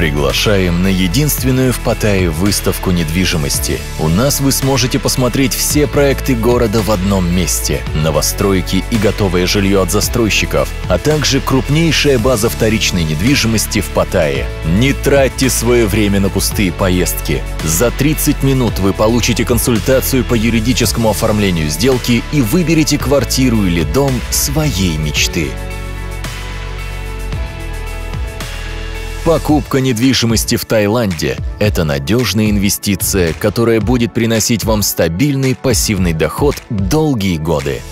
Приглашаем на единственную в Паттайе выставку недвижимости. У нас вы сможете посмотреть все проекты города в одном месте, новостройки и готовое жилье от застройщиков, а также крупнейшая база вторичной недвижимости в Паттайе. Не тратьте свое время на пустые поездки. За 30 минут вы получите консультацию по юридическому оформлению сделки и выберете квартиру или дом своей мечты. Покупка недвижимости в Таиланде – это надежная инвестиция, которая будет приносить вам стабильный пассивный доход долгие годы.